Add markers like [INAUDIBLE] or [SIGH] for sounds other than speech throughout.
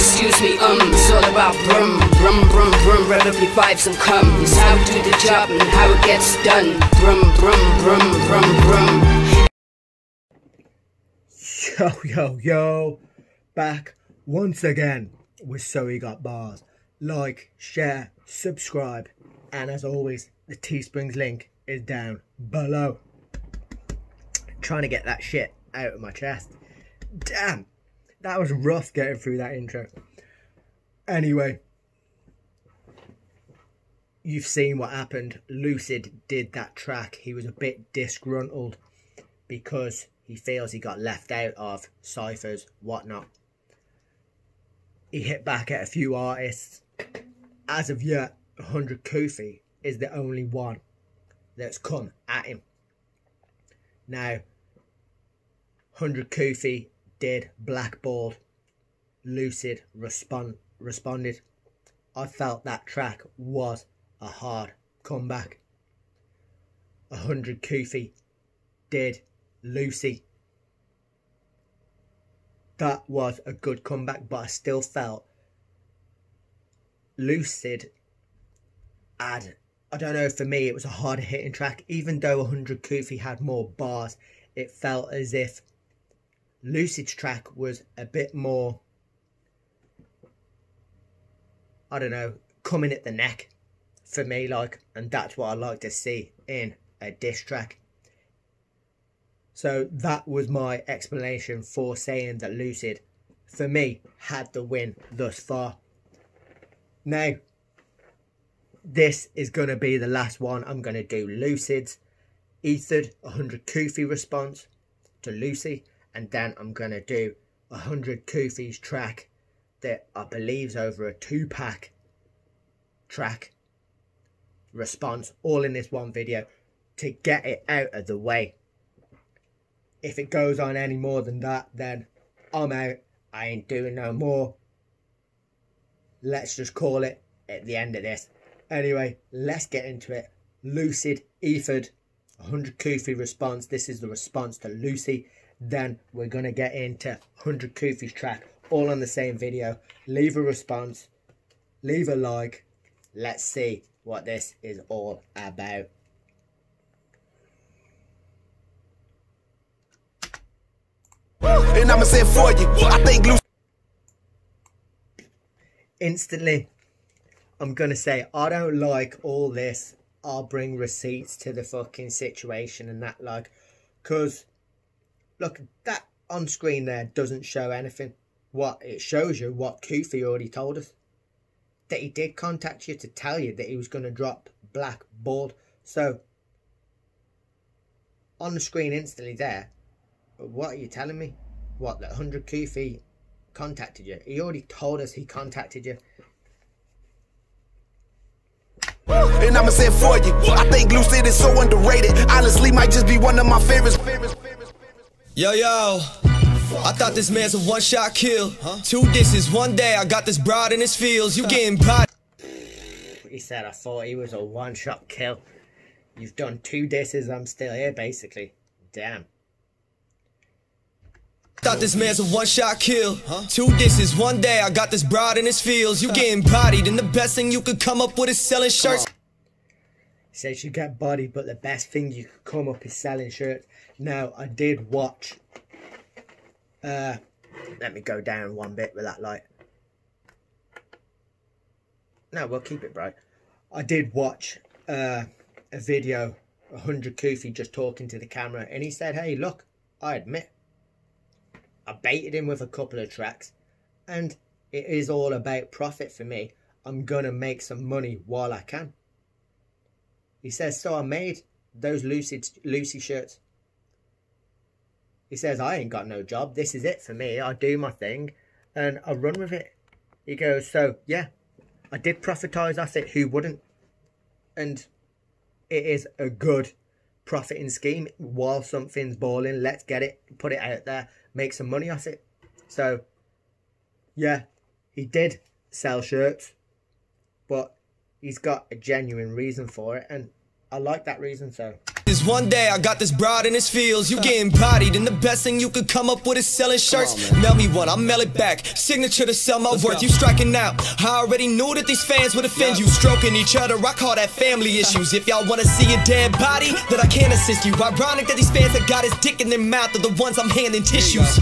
Excuse me, um, it's all about brum, brum, brum, brum, relatively vibes and come. It's how we do the job and how it gets done. Brum, brum, brum, brum, brum. Yo, yo, yo. Back once again with So You Got Bars. Like, share, subscribe, and as always, the Teesprings link is down below. Trying to get that shit out of my chest. Damn, that was rough getting through that intro. Anyway, you've seen what happened. Lucid did that track. He was a bit disgruntled because he feels he got left out of ciphers, whatnot. He hit back at a few artists. As of yet, 100 Kufi is the only one that's come at him. Now, 100 Kufi did blackballed. Lucid respond responded. I felt that track was a hard comeback. A 100 Kufi did Lucy. That was a good comeback, but I still felt Lucid had, I don't know, for me it was a harder hitting track. Even though 100 Kufi had more bars, it felt as if Lucid's track was a bit more, I don't know, coming at the neck for me, like, and that's what I like to see in a diss track. So that was my explanation for saying that Lucid, for me, had the win thus far. Now, this is going to be the last one. I'm going to do Lucid's Ethered 100 Kufi response to Lucy. And then I'm going to do a 100 Kufi's track that I believe is over a 2Pac track response all in this one video to get it out of the way if it goes on any more than that, then I'm out. I ain't doing no more. Let's just call it at the end of this. Anyway, let's get into it. Lucid, Ethered, 100 Kufi response. This is the response to Lucy. Then we're going to get into 100 Kufi's track, all on the same video. Leave a response, leave a like. Let's see what this is all about. and I'ma say for you. I think. Instantly, I'm gonna say I don't like all this. I'll bring receipts to the fucking situation and that, like, cause look that on screen there doesn't show anything. What it shows you what Kufi already told us that he did contact you to tell you that he was gonna drop Black Bald. So on the screen instantly there, what are you telling me? what, that 100 Kufi contacted you. He already told us he contacted you. And I'ma say for you. I think Lucid is so underrated. Honestly, might just be one of my favorites. Yo, yo. I thought this man's a one shot kill. Huh? Two disses, one day I got this broad in his fields. You getting body. He said, I thought he was a one shot kill. You've done two disses, I'm still here, basically. Damn. Thought this man's a one shot kill. Huh? Two disses, one day I got this broad in his fields. You [LAUGHS] getting bodied, and the best thing you could come up with is selling shirts. Says you get bodied, but the best thing you could come up is selling shirts. Now, I did watch. Uh, let me go down one bit with that light. No, we'll keep it bright. I did watch uh, a video, 100 Kufi just talking to the camera, and he said, hey, look, I admit I baited him with a couple of tracks, and it is all about profit for me. I'm gonna make some money while I can. He says, so I made those Lucy, Lucy shirts. He says, I ain't got no job. This is it for me. I do my thing and I run with it. He goes, so yeah, I did profitize off it. Who wouldn't? And it is a good profiting scheme. While something's balling, let's get it, put it out there make some money off it. So, yeah, he did sell shirts, but he's got a genuine reason for it, and I like that reason, so Is one day I got this broad in his fields. You getting bodied, and the best thing you could come up with is selling shirts. mail me one, I'll mail it back. Signature to sell my worth. You striking out. I already knew that these fans would offend you. Stroking each other, I call that family issues. If y'all wanna see a dead body, then I can't assist you. Ironic that these fans that got his dick in their mouth are the ones I'm handing tissues.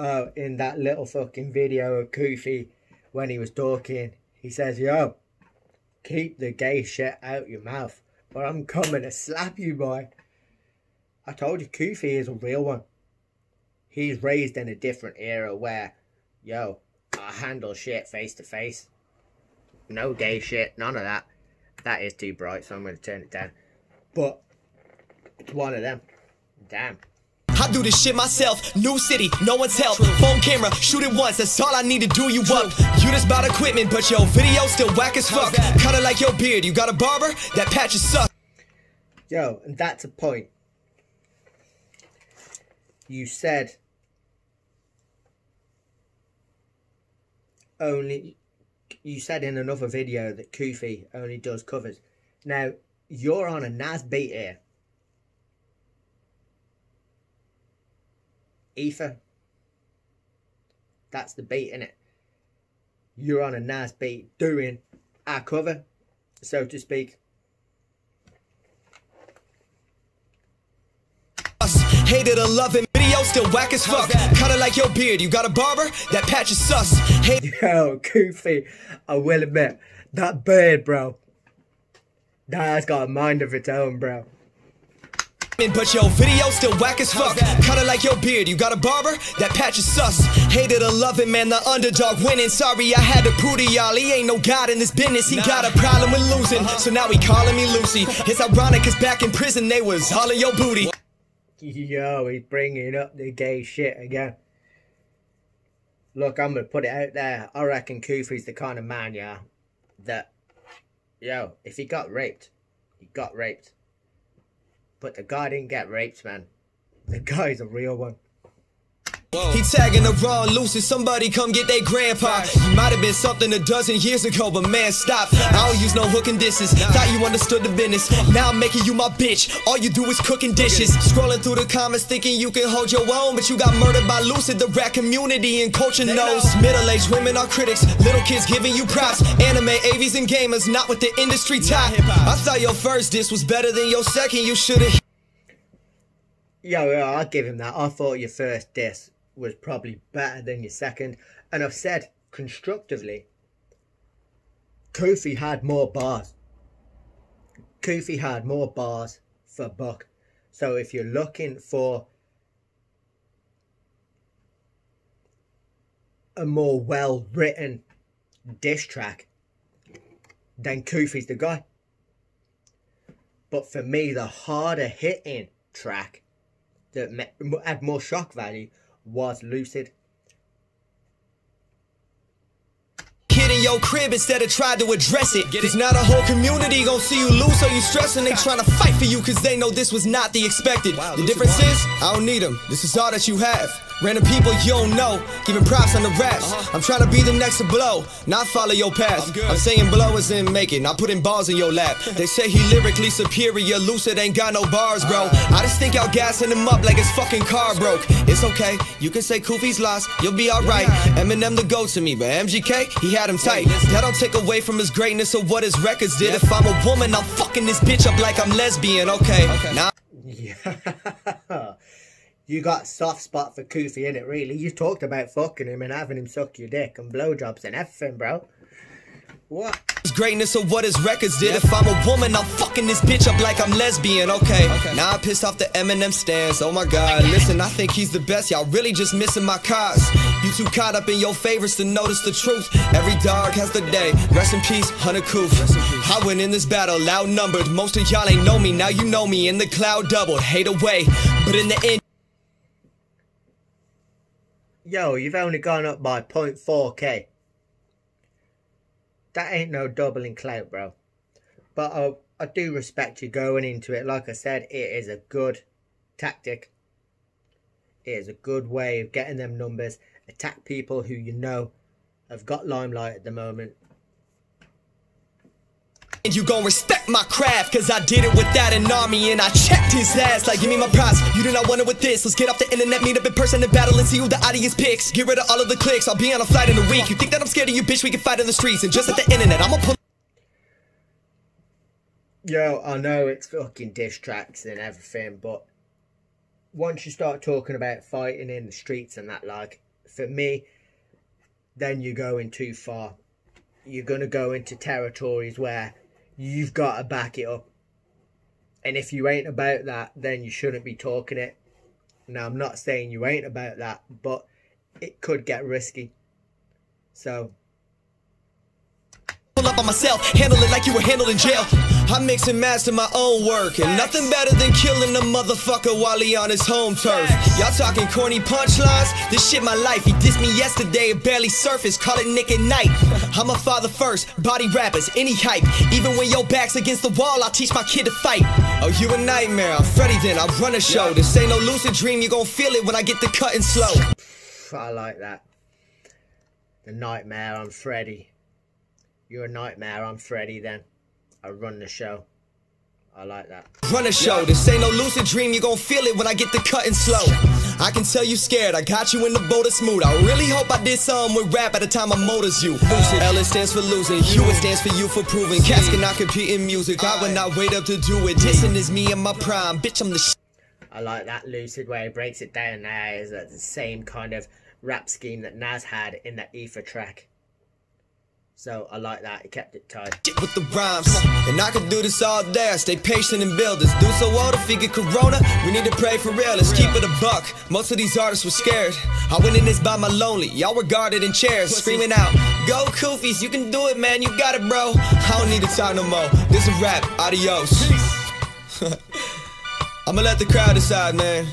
uh, in that little fucking video of Kufi when he was talking, he says, Yo, keep the gay shit out your mouth, or I'm coming to slap you, boy. I told you, Kufi is a real one. He's raised in a different era where, yo, I handle shit face to face. No gay shit, none of that. That is too bright, so I'm going to turn it down. But it's one of them. Damn. I do this shit myself. New city, no one's help. Phone camera, shoot it once. That's all I need to do you up. You just bought equipment, but your video still whack as fuck. Kinda like your beard. You got a barber? That patch is suck. Yo, and that's a point. You said only. You said in another video that Kufi only does covers. Now you're on a Nas beat here. Ether. That's the beat in it. You're on a nice beat doing a cover, so to speak. Hated or love it, video still whack as fuck. Kinda like your beard. You got a barber? That patch is sus. Hate [LAUGHS] Yo, Kufi, I will admit, that beard, bro, that's got a mind of its own, bro. But your video still whack as fuck. Kinda like your beard, you got a barber? That patch is sus. Hated or love it, man, the underdog winning. Sorry, I had to prove to y'all, he ain't no god in this business. He got a problem with losing, uh-huh. so now he calling me Lucy. It's ironic, cause back in prison, they was all of your booty. Yo, he's bringing up the gay shit again. Look, I'm gonna put it out there. I reckon Kufi's the kind of man, yeah, that, yo, if he got raped, he got raped. But the guy didn't get raped, man. The guy's a real one. He tagging the raw loose somebody come get they grandpa. You might have been something a dozen years ago, but man, stop. I don't use no hooking disses. Thought you understood the business. Now I'm making you my bitch. All you do is cooking dishes. Scrolling through the comments thinking you can hold your own, but you got murdered by Lucid. The rap community and culture knows. Middle aged women are critics. Little kids giving you props. Anime, AVs, and gamers, not with the industry top. I thought your first diss was better than your second. You should have. Yo, yo, I'll give him that. I thought your first diss was probably better than your second. And I've said constructively, Kufi had more bars. Kufi had more bars for Buck. So if you're looking for a more well written diss track, then Kufi's the guy. But for me, the harder hitting track that had more shock value was Lucid. Kid in your crib instead of try to address it. Cause not a whole community gon' see you lose, so you stressing. They tryna fight for you cause they know this was not the expected. the difference is, I don't need them. This is all that you have. Random people you don't know, giving props on the raps. Uh-huh. I'm trying to be the next to blow, not follow your path. I'm, saying blow is in making, not putting balls in your lap. [LAUGHS] They say he lyrically superior, lucid ain't got no bars, bro. Uh. I just think y'all gassing him up like his fucking car broke. It's okay, you can say Kufi's lost, you'll be alright. Eminem the go to me, but MGK, he had him tight. That don't take away from his greatness or what his records did. If I'm a woman, I'm fucking this bitch up like I'm lesbian, okay? Now [LAUGHS] Yeah. You got soft spot for Kufi in it, really. You talked about fucking him and having him suck your dick and blowjobs and everything, bro. What? greatness or what his records did. If I'm a woman, I'm fucking this bitch up like I'm lesbian, okay? Now I pissed off the Eminem stance. Oh my god, listen, I think he's the best. Y'all really just missing my cause. You too caught up in your favorites to notice the truth. Every dog has the day. Rest in peace, Hunter Koof. I went in this battle, outnumbered. Most of y'all ain't know me, now you know me. In the cloud doubled, hate away. But in the end, Yo, you've only gone up by 0.4k. That ain't no doubling clout, bro. But I, I do respect you going into it. Like I said, it is a good tactic. It is a good way of getting them numbers. Attack people who you know have got limelight at the moment. And you gon' respect my craft, cause I did it without an army and I checked his ass like, give me my props. You did not want it with this. Let's get off the internet, meet up in person and battle and see who the audience picks. Get rid of all of the clicks, I'll be on a flight in a week. You think that I'm scared of you, bitch? We can fight in the streets and just at the internet, I'ma pull. Yo, I know it's fucking diss tracks and everything, but once you start talking about fighting in the streets and that, like, for me, then you're going too far. You're gonna go into territories where you've got to back it up. And if you ain't about that, then you shouldn't be talking it. Now, I'm not saying you ain't about that, but it could get risky. So, On myself, handle it like you were handled in jail. I mix and master my own work, and nothing better than killing a motherfucker while he on his home turf. Y'all talking corny punchlines? This shit my life. He dissed me yesterday, it barely surfaced. Call it Nick at night. I'm a father first, body rappers, any hype. Even when your back's against the wall, I'll teach my kid to fight. Oh, you a nightmare? I'm Freddy then. I run a show. This ain't no lucid dream. You gon' feel it when I get the cutting slow. I like that. The nightmare on Freddy. You're a nightmare I'm Freddy then. I run the show. I like that. Run a show. This ain't no lucid dream. You gon' feel it when I get the cutting slow. I can tell you scared. I got you in the boat of smooth. I really hope I did something with rap at the time I motors you. Lucid. L it stands for losing. U it stands for you for proving. Cats cannot compete in music. I would not wait up to do it. Dissing is me in my prime. Bitch, I'm the sh- I like that lucid way he breaks it down now is that the same kind of rap scheme that Nas had in that Ether track. So I like that. He kept it tight. shit with the rhymes. And I could do this all day. I stay patient and build this. Do so well to figure Corona. We need to pray for real. Let's keep it a buck. Most of these artists were scared. I went in this by my lonely. Y'all were guarded in chairs, screaming out, "Go Kufis, you can do it, man. You got it, bro." I don't need to talk no more. This is rap. Adios. [LAUGHS] I'ma let the crowd decide, man.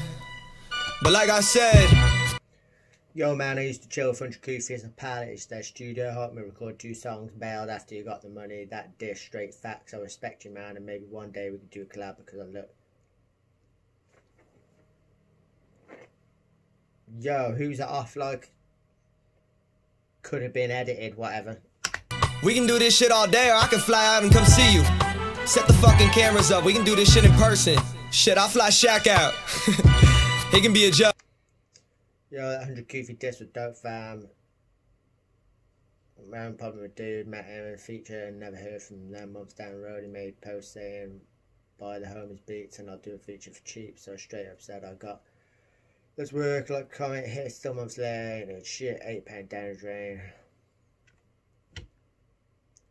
But like I said. Yo man, I used to chill with 100 Kufi as a pilot. It's their studio, helped me record two songs, bailed after you got the money. That dish, straight facts. I respect you man, and maybe one day we could do a collab because I look. Yo, who's it off like? Could have been edited, whatever. We can do this shit all day, or I can fly out and come see you. Set the fucking cameras up. We can do this shit in person. Shit, I'll fly Shaq out. [LAUGHS] he can be a joke. Yo, that 100 Kufi diss with Dope Fam. Round problem with dude, met him in feature and never heard from them. Months down the road, he made posts saying, buy the homies beats and I'll do a feature for cheap. So straight up said, I got this work, like comment hit still months later, and shit, eight pound down the drain.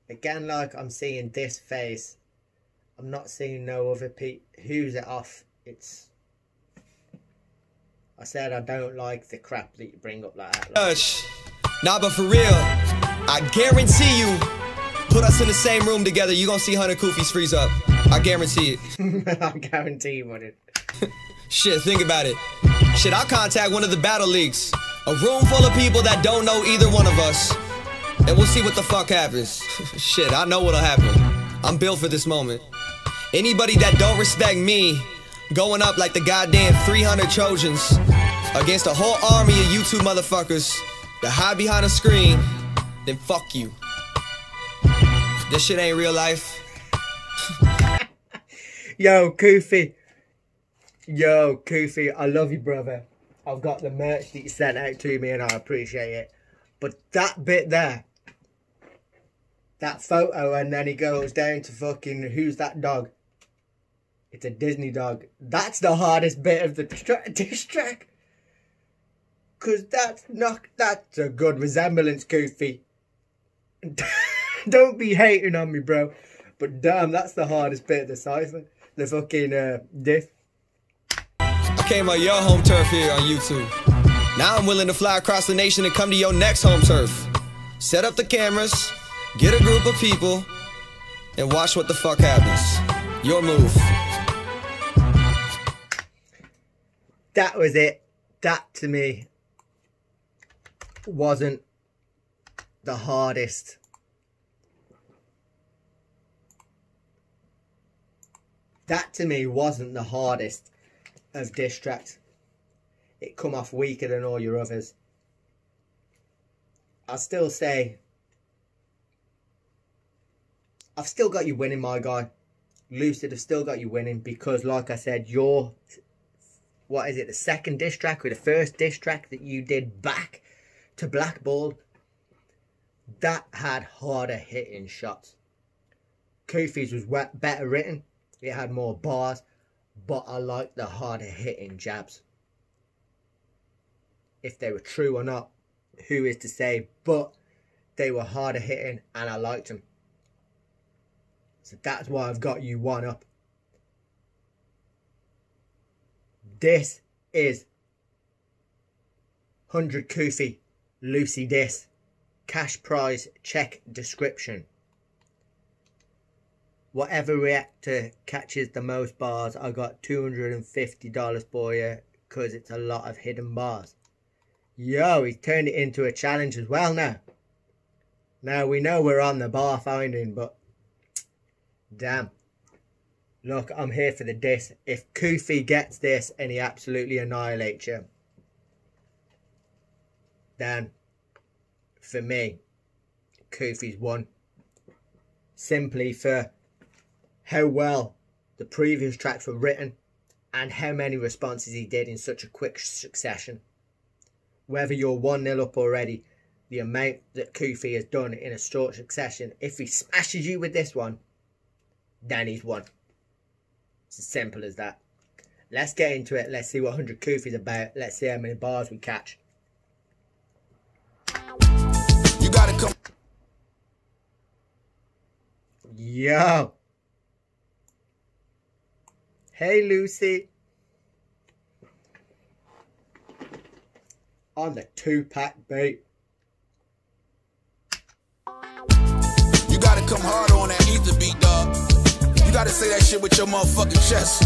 Again, like I'm seeing this face, I'm not seeing no other pe Who's it off? It's. I said I don't like the crap that you bring up like that. Like. Nah, but for real, I guarantee you, put us in the same room together, you gonna see 100 Kufi's freeze up. I guarantee it. [LAUGHS] I guarantee you would [LAUGHS] it. Shit, think about it. Shit, I'll contact one of the battle leagues. A room full of people that don't know either one of us. And we'll see what the fuck happens. [LAUGHS] Shit, I know what'll happen. I'm built for this moment. Anybody that don't respect me, going up like the goddamn 300 Trojans against a whole army of you two motherfuckers that hide behind a screen, then fuck you. This shit ain't real life. [LAUGHS] Yo, Kufi. Yo, Kufi, I love you, brother. I've got the merch that you sent out to me and I appreciate it. But that bit there, that photo, and then he goes down to fucking who's that dog? It's a Disney dog. That's the hardest bit of the [LAUGHS] diss track. Cause that's not that's a good resemblance, Kufi. [LAUGHS] Don't be hating on me, bro. But damn, that's the hardest bit of the cipher. The fucking uh, diff. I came on your home turf here on YouTube. Now I'm willing to fly across the nation and come to your next home turf. Set up the cameras, get a group of people, and watch what the fuck happens. Your move. That was it. That to me wasn't the hardest. That to me wasn't the hardest of tracks. It come off weaker than all your others. I still say I've still got you winning, my guy. Lucid have still got you winning because, like I said, your what is it, the second diss track or the first diss track that you did back to Blackball, that had harder hitting shots. Kufi's was better written. It had more bars, but I like the harder hitting jabs. If they were true or not, who is to say? But they were harder hitting and I liked them. So that's why I've got you one up. This is 100 Kufi Lucy Dis. Cash prize check description. Whatever reactor catches the most bars, I got $250 for you because it's a lot of hidden bars. Yo, he's turned it into a challenge as well now. Now we know we're on the bar finding, but damn. Look, I'm here for the diss. If Kufi gets this and he absolutely annihilates you, then for me, Kufi's won. Simply for how well the previous tracks were written and how many responses he did in such a quick succession. Whether you're 1 0 up already, the amount that Kufi has done in a short succession, if he smashes you with this one, then he's won. It's as simple as that. Let's get into it. Let's see what 100 Kufi's about. Let's see how many bars we catch. Yo. Hey, Lucy. On the 2Pac bait. You gotta come hard on that ether beat, dog. You gotta say that shit with your motherfucking chest.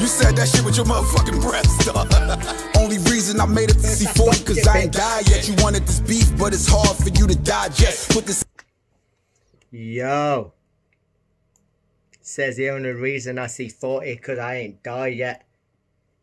You said that shit with your motherfucking breath, dog. [LAUGHS] Only reason I made it to C40 cause I ain't died yet. You wanted this beef, but it's hard for you to digest. Put this Yo. Says the only reason I see 40 because I ain't died yet.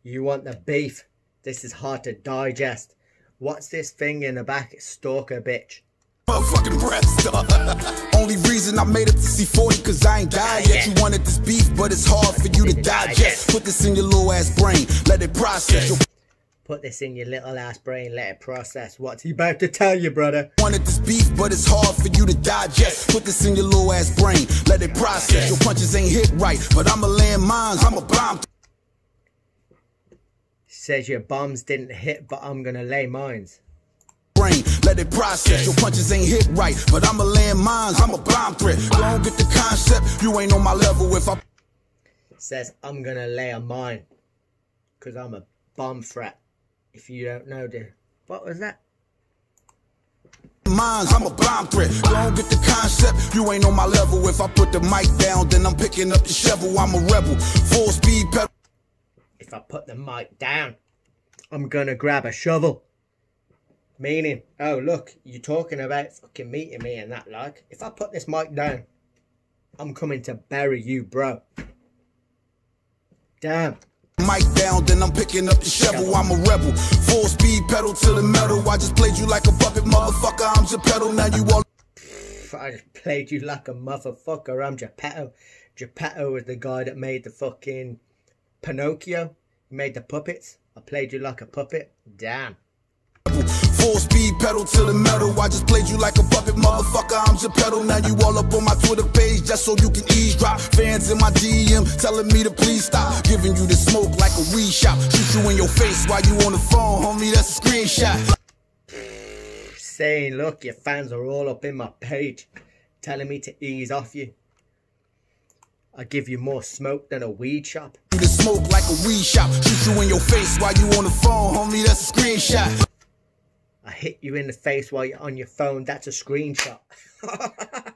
You want the beef? This is hard to digest. What's this thing in the back? Stalker bitch. motherfucking breath. [LAUGHS] Only reason I made it to C40 cause I ain't died yet. You wanted this beef, but it's hard for you to digest. Put this in your little ass brain, let it process. Put this in your little ass brain, let it process. What's he about to tell you, brother? wanted this beef, but it's hard for you to digest. Put this in your little ass brain, let it process. Your punches ain't hit right, but I'ma land mines, I'ma bomb Says your bombs didn't hit, but I'm gonna lay mines. brain, let it process. Your punches ain't hit right, but I'ma land mines, I'm a bomb threat. Don't get the concept, you ain't on my level. If I Says I'm gonna lay a mine. Cause I'm a bomb threat. If you don't know the what was that? mines, I'm a bomb threat. Don't get the concept, you ain't on my level. If I put the mic down, then I'm picking up the shovel. I'm a rebel, full speed pedal. If I put the mic down, I'm gonna grab a shovel. Meaning, oh look, you're talking about fucking meeting me and that like. If I put this mic down, I'm coming to bury you, bro. Damn. Mic down, then I'm picking up the shovel. I'm a rebel, full speed pedal to the metal. I just played you like a puppet, motherfucker. I'm Geppetto, now you all I just played you like a motherfucker. I'm Geppetto. Geppetto was the guy that made the fucking Pinocchio. Made the puppets. I played you like a puppet. Damn. Full speed pedal to the metal. I just played you like a puppet, motherfucker. I'm Geppetto. Now you all up on my Twitter page just so you can eavesdrop. Fans in my DM telling me to please stop. Giving you the smoke like a weed shop. Shoot you in your face while you on the phone, homie. That's a screenshot. Saying, look, your fans are all up in my page. Telling me to ease off you. I give you more smoke than a weed shop. You the smoke like a weed shop. Shoot you in your face while you on the phone, homie. That's a screenshot. I hit you in the face while you're on your phone. That's a screenshot. [LAUGHS]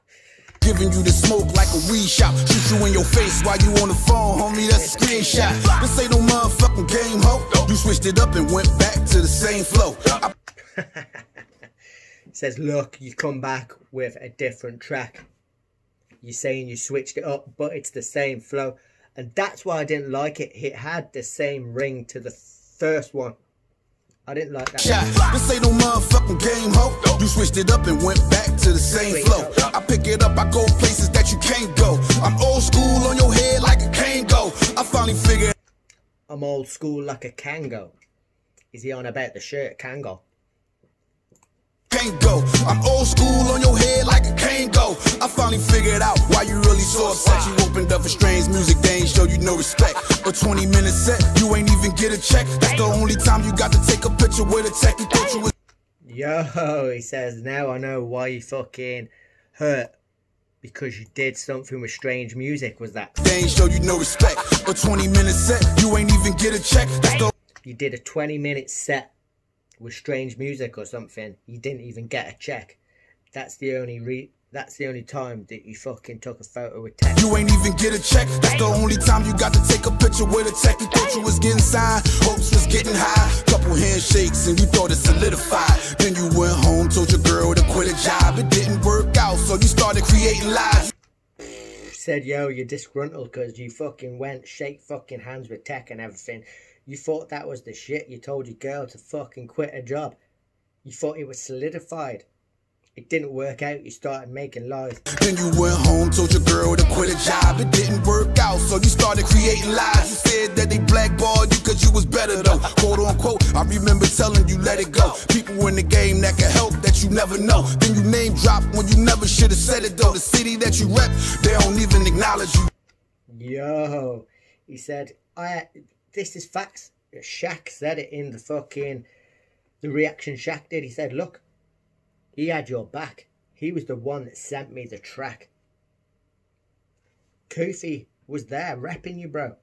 Giving you the smoke like a weed shop. Shoot you in your face while you on the phone, homie. That's a screenshot. This ain't no motherfucking game, ho. You switched it up and went back to the same flow. I [LAUGHS] says, look, you come back with a different track. You're saying you switched it up, but it's the same flow. And that's why I didn't like it. It had the same ring to the first one. I didn't like that. shot. This ain't no motherfucking game, ho. You switched it up and went back to the same flow. I pick it up, I go places that you can't go. I'm old school on your head like a cane go. I finally figured I'm old school like a Kango. Is he on about the shirt Kango? Can't go. I'm old school on your head like a cane go. I finally figured out why you really so upset. You opened up for strange music, they ain't show you no respect. A 20 minute set, you ain't even get a check. That's the only time you got to take a picture with a tech. You thought you was Yo, he says, now I know why you fucking hurt. Because you did something with strange music, was that? they ain't show you no respect. A 20 minute set, you ain't even get a check. You did a 20 minute set with strange music or something. You didn't even get a check. That's the only re that's the only time that you fucking took a photo with tech. You ain't even get a check. That's the only time you got to take a picture with a tech. You thought you was getting signed, hopes was getting high. Couple handshakes and you thought it solidified. Then you went home, told your girl to quit a job. It didn't work out, so you started creating lies. said, yo, you're disgruntled because you fucking went shake fucking hands with tech and everything. You thought that was the shit. You told your girl to fucking quit a job. You thought it was solidified. It didn't work out. You started making lies. Then you went home, told your girl to quit a job. It didn't work out, so you started creating lies. You said that they blackballed you cause you was better though. Quote unquote, I remember telling you let it go. People in the game that can help that you never know. Then you name drop when you never should have said it though. The city that you rep, they don't even acknowledge you. Yo, he said, I. This is facts. Shaq said it in the fucking the reaction Shaq did. He said, look, he had your back. He was the one that sent me the track. Kofi was there repping you, bro,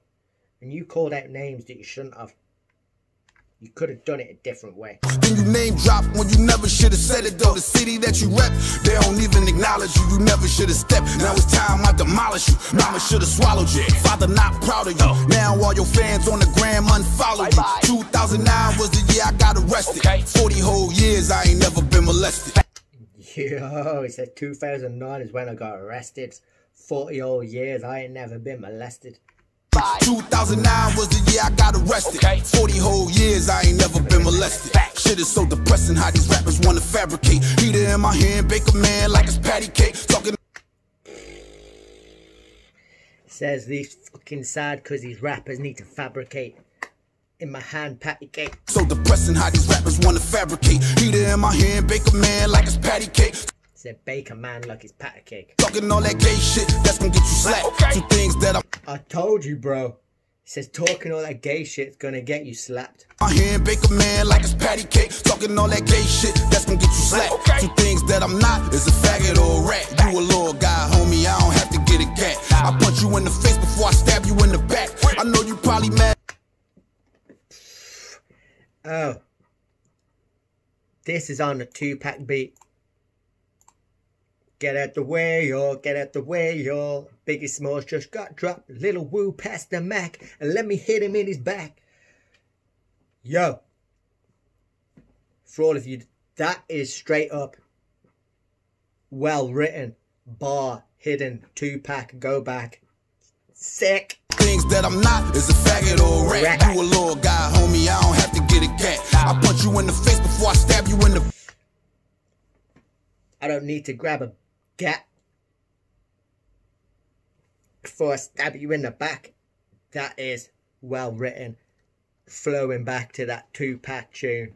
and you called out names that you shouldn't have. You could have done it a different way. Then you name drop when you never should have said it though. The city that you rep, they don't even acknowledge you. You never should have stepped. Now it's time I demolish you. Mama should have swallowed you. Father not proud of you. Now all your fans on the gram unfollow you. 2009 was the year [LAUGHS] I got arrested. 40 whole years I ain't never been molested. Yo, he said 2009 is when I got arrested. 40 old years, I ain't never been molested. 2009 was the year I got arrested. 40 whole years I ain't never been molested. Shit is so depressing how these rappers wanna fabricate. Heater in my hand, bake a man like it's patty cake. Talking Says these fucking sad because these rappers need to fabricate. In my hand, patty cake. so depressing how these rappers wanna fabricate. Heater in my hand, bake a man like it's patty cake. Said bake a man like it's patty cake. Talking all that gay shit, that's gonna get you slapped. Two things that I'm I told you, bro. He says talking all that gay shit's gonna get you slapped. I hand bake a man like it's patty cake. Talking all that gay shit, that's gonna get you slapped. Two things that I'm not is a faggot or a rat. You a little guy, homie, I don't have to get a cat. I punch you in the face before I stab you in the back. I know you probably mad. Oh. This is on a 2Pac beat. Get out the way, y'all. Get out the way, y'all. Biggie Smalls just got dropped. Little Woo past the Mac. And let me hit him in his back. Yo. For all of you, that is straight up well written. Bar, hidden, 2Pac, go back. Sick. Things that I'm not is a faggot or a rat. Rat. You a little guy, homie, I don't have to get a cat. I punch you in the face before I stab you in the I don't need to grab a gat before I stab you in the back. That is well written, flowing back to that 2Pac tune.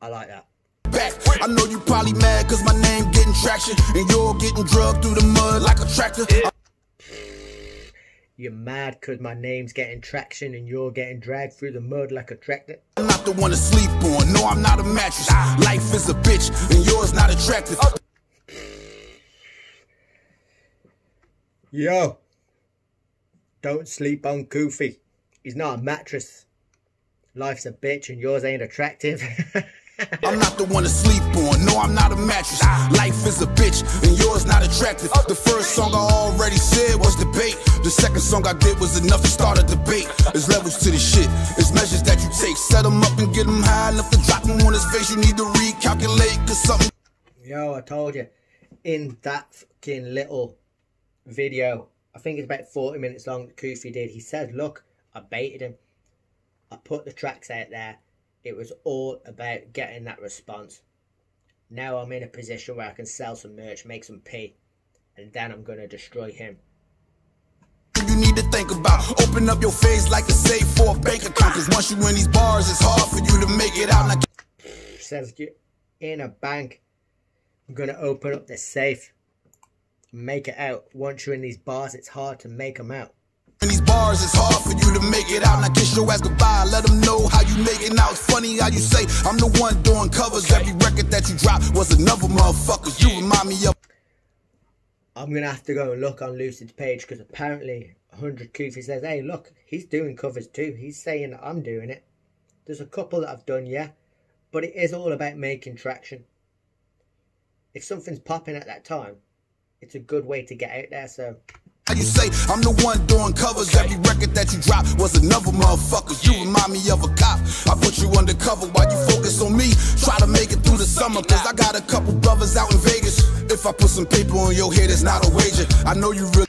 I like that. back. I know you probably mad cause my name getting traction and you're getting drugged through the mud like a tractor. [SIGHS] You're mad because my name's getting traction and you're getting dragged through the mud like a tractor. I'm not the one to sleep on. No, I'm not a mattress. Life is a bitch and yours not attractive. Yo, don't sleep on Goofy. He's not a mattress. Life's a bitch and yours ain't attractive. [LAUGHS] I'm not the one to sleep on. No, I'm not a mattress. Life is a bitch and yours not attractive. The first song I already said was debate. The second song I did was enough to start a debate. There's levels to this shit. It's measures that you take. Set them up and get them high enough to drop them on his face. You need to recalculate cause something Yo, I told you, in that fucking little video, I think it's about 40 minutes long that Kufi did, he said, look, I baited him. I put the tracks out there. It was all about getting that response. Now I'm in a position where I can sell some merch, make some pay, and then I'm gonna destroy him. You need to think about open up your face like a safe for a bank account. Cause once you win these bars, it's hard for you to make it out. Now, Says you in a bank. I'm gonna open up the safe, make it out. Once you're in these bars, it's hard to make them out. in these bars, it's hard for you to make it out. Now kiss your ass goodbye. Let them know how you make it out. It's funny how you say I'm the one doing covers. Every record that you drop was another motherfucker. You remind me of. I'm gonna have to go and look on Lucid's page because apparently 100 Kufi says, "Hey, look, he's doing covers too. He's saying that I'm doing it." There's a couple that I've done, yeah, but it is all about making traction. If something's popping at that time, it's a good way to get out there. So How you say I'm the one doing covers. Every record that you drop was another motherfucker. You remind me of a cop. I put you undercover while you focus on me. Try to make it through the summer. Cause I got a couple brothers out in Vegas. If I put some paper on your head, it's not a wager. I know you really.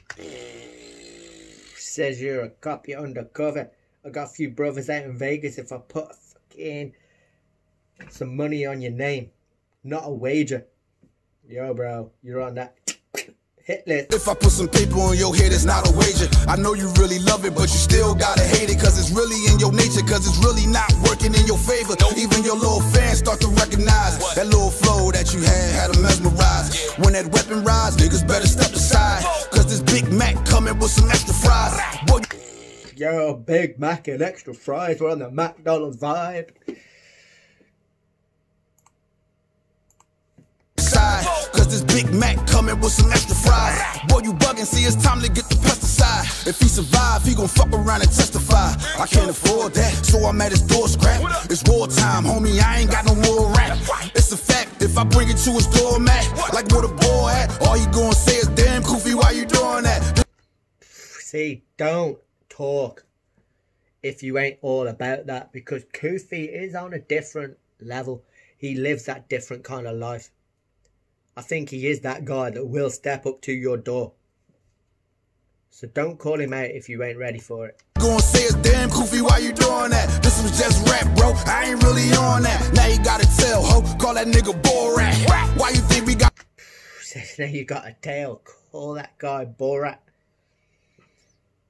says you're a cop, you're undercover. I got a few brothers out in Vegas. If I put fucking some money on your name, not a wager. Yo, bro, you're on that hit list. If I put some paper on your head, it's not a wager. I know you really love it, but you still gotta hate it. Cause it's really in your nature, cause it's really not working in your favor. Even your little fans start to recognize that little flow that you had had them mesmerized. When that weapon rise, niggas better step aside. Cause this Big Mac coming with some extra fries. Boy, Yo, Big Mac and extra fries. We're on the McDonald's vibe. Cause this Big Mac coming with some extra fries. Boy, you bugging, see, it's time to get the pesticide. If he survive, he gon' fuck around and testify. I can't afford that, so I'm at his door scrap. It's war time, homie, I ain't got no more rap. It's a fact, if I bring it to his door, mat, like where the boy at, all he gon' say is, damn, Kufi, why you doing that? See, don't talk if you ain't all about that because Kufi is on a different level. He lives that different kind of life. I think he is that guy that will step up to your door. So don't call him out if you ain't ready for it. Gonna say is, damn, Kufi, why you doing that? This was just rap, bro, I ain't really on that. Now you gotta tell, ho, call that nigga Borat. Why you think we got Says [LAUGHS] now you got a tail. Call that guy Borat.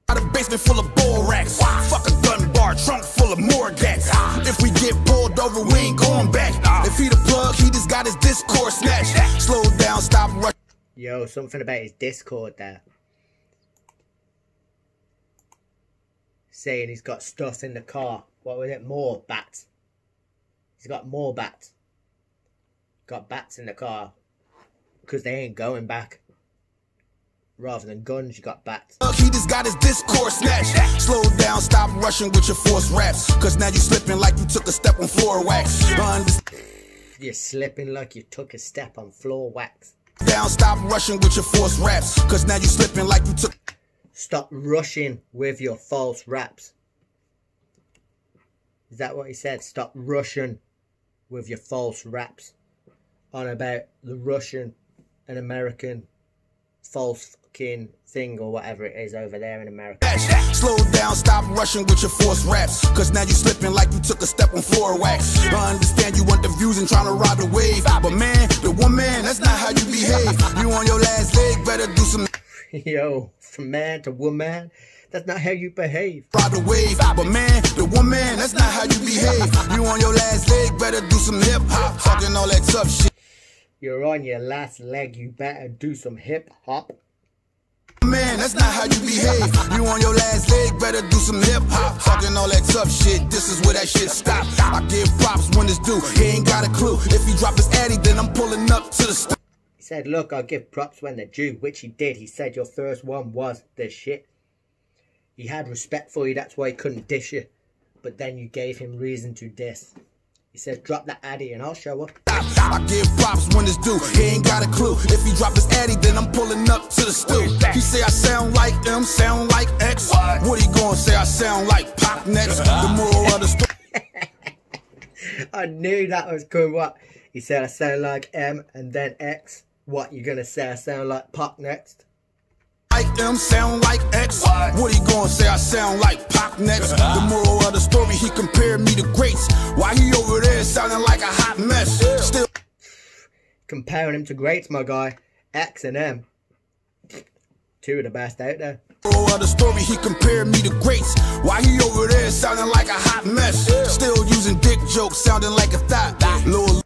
Got a basement full of borax. Fuck a gun bar, trunk full of more gats. If we get pulled over, we ain't going back. If he the plug, he just got his Discord snatched. Slow down, stop rushing. Yo, something about his Discord there. Saying he's got stuff in the car. What was it? More bats. He's got more bats. Got bats in the car. Because they ain't going back. Rather than guns, you got bats. He just got his Discord snatched. Slow down, stop rushing with your force raps. Cause now you slipping like you took a step on floor wax. You're slipping like you took a step on floor wax. down, stop rushing with your force raps. Cause now you slipping like you took. Stop rushing with your false raps. Is that what he said? Stop rushing with your false raps. On about the Russian and American false fucking thing or whatever it is over there in America. Slow down, stop rushing with your force raps. Cause now you slipping like you took a step on floor wax. I understand you want the views and trying to ride the wave. But man, the one man, that's not how you behave. You on your last leg, better do some [LAUGHS] Yo, from man to woman, that's not how you behave. ride the wave. But man, the one man, that's not how you behave. You on your last leg, better do some hip hop. Talking all that tough shit. You're on your last leg, you better do some hip hop. Man, that's not how you behave. You on your last leg, better do some hip hop. Talking all that tough shit, this is where that shit stop. I give props when it's due. He ain't got a clue. If he drop his addy, then I'm pulling up to the stop. He said, Look, I'll give props when they're due, which he did. He said your first one was the shit. He had respect for you, that's why he couldn't dish you. But then you gave him reason to diss. He said, Drop that addy and I'll show up. I give props when it's due. He ain't got a clue. If he drop his addy, then I'm pulling up to the stew. He say I sound like M, sound like X. What he gonna say? I sound like Pop next. The moral of the story. [LAUGHS] I knew that was coming. What? He said, I sound like M and then X. What, you gonna say I sound like Puck next? Like M, sound like X. What he gonna say? I sound like Pop next. [LAUGHS] The moral of the story, he compared me to greats. Why he over there sounding like a hot mess? Still comparing him to greats, my guy. X and M. Two of the best out there. Moral of the story, he compared me to greats. Why he over there sounding like a hot mess? Still using dick jokes, sounding like a thought. Lil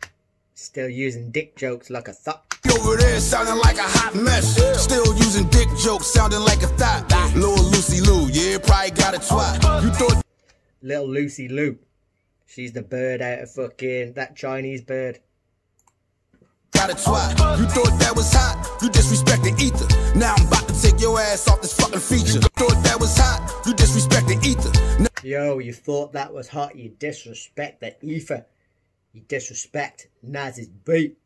Still using dick jokes like a thought. over there sounding like a hot mess. Still using dick jokes, sounding like a thought. Little Lucy Lou, yeah, probably got a twat. You thought Little Lucy Lou. She's the bird out of fucking that Chinese bird. got a twat. You thought that was hot, you disrespect the ether. Now I'm about to take your ass off this fucking feature. You thought that was hot, you disrespect the ether. Now Yo, you thought that was hot, you disrespect the ether. You disrespect Nas's beat.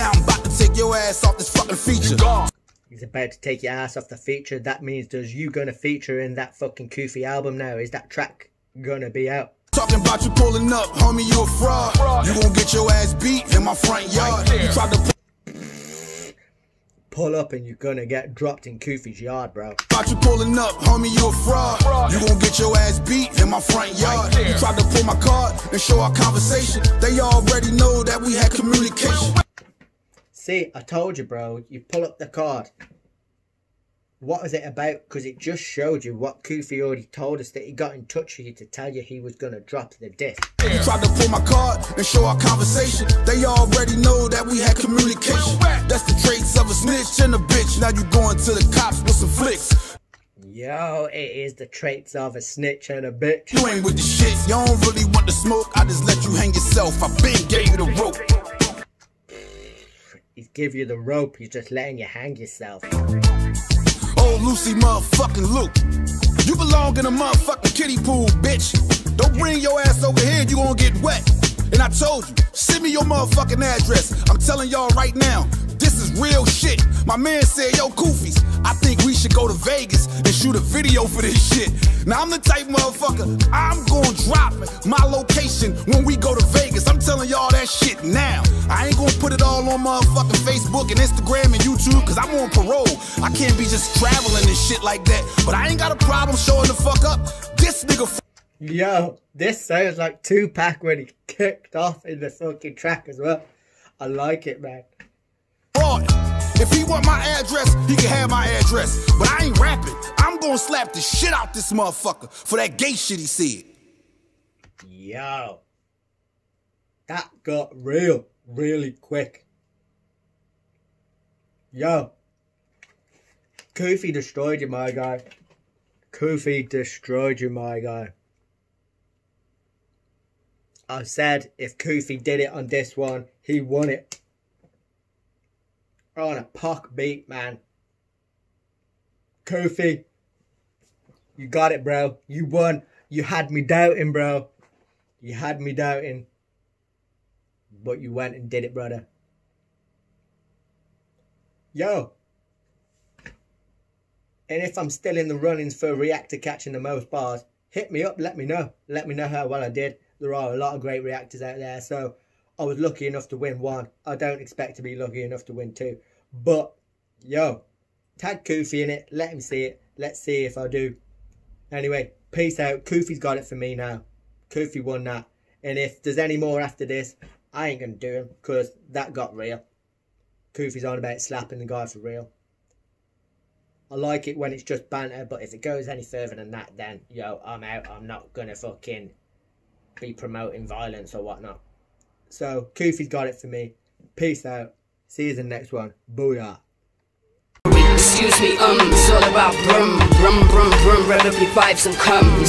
I'm about to take your ass off this fucking feature. He's about to take your ass off the feature. That means does you gonna feature in that fucking Kufi album now? Is that track gonna be out? Talking about you pulling up, homie, you a fraud. You gon' get your ass beat in my front yard. You tried to pull Pull up and you're gonna get dropped in Kufi's yard, bro. about you pulling up, homie, you a fraud. You gon' get your ass beat in my front yard. You tried to pull my card and show our conversation. They already know that we had communication. See, I told you, bro. You pull up the card. What was it about? Because it just showed you what Kufi already told us that he got in touch with you to tell you he was gonna drop the disc. You tried to pull my card and show our conversation. They already know that we had communication. That's the traits of a snitch and a bitch. Now you going to the cops with some flicks. Yo, it is the traits of a snitch and a bitch. You ain't with the shit. You don't really want the smoke. I just let you hang yourself. I been gave you the rope. He's give you the rope. He's just letting you hang yourself. Oh, Lucy motherfucking Luke. You belong in a motherfucking kiddie pool, bitch. Don't bring your ass over here, you gonna get wet. And I told you, send me your motherfucking address. I'm telling y'all right now, real shit. My man said, yo, Kufis, I think we should go to Vegas and shoot a video for this shit. Now I'm the type motherfucker, I'm gonna drop my location when we go to Vegas. I'm telling y'all that shit now. I ain't gonna put it all on motherfucking Facebook and Instagram and YouTube, cause I'm on parole. I can't be just traveling and shit like that. But I ain't got a problem showing the fuck up. This nigga Yo, this sounds like Tupac when he kicked off in the fucking track as well. I like it, man. If he want my address, he can have my address. But I ain't rapping. I'm gonna slap the shit out this motherfucker for that gay shit he said. Yo, that got real really quick. Yo, Kufi destroyed you, my guy. Kufi destroyed you, my guy. I said if Kufi did it on this one, he won it. On a puck beat, man. Kufi, you got it, bro. You won. You had me doubting, bro. You had me doubting. But you went and did it, brother. Yo. And if I'm still in the runnings for reactor catching the most bars, hit me up, let me know. Let me know how well I did. There are a lot of great reactors out there, so I was lucky enough to win one. I don't expect to be lucky enough to win two. But, yo, tag Kufi in it, let him see it. Let's see if I do. Anyway, peace out. Kufi's got it for me now. Kufi won that. And if there's any more after this, I ain't gonna do him because that got real. Kufi's on about slapping the guy for real. I like it when it's just banter, but if it goes any further than that, then yo, I'm out. I'm not gonna fucking be promoting violence or whatnot. So Kufi's got it for me. Peace out. See you in the next one. Booyah. Excuse me, um, it's all about brum, brum, brum, brum, vibes and.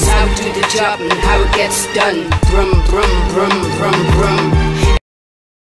How to do the job and how it gets done. Brum, brum, brum, brum, brum.